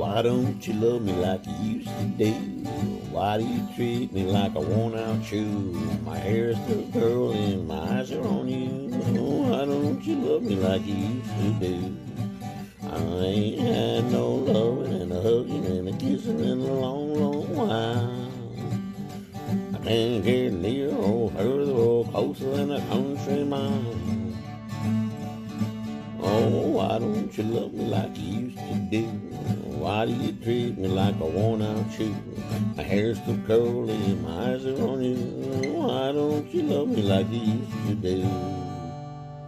why don't you love me like you used to do? Why do you treat me like a worn out shoe? My hair's still curling, my eyes are on you. Oh, Why don't you love me like you used to do? I ain't had no loving and a hugging and a kissing in a long, long while. I can't get near oh, or further or closer than a country mile. Oh, why don't you love me like you used to do? Why do you treat me like a worn out shoe? My hair's still curly, my eyes are on you. Why don't you love me like you used to do?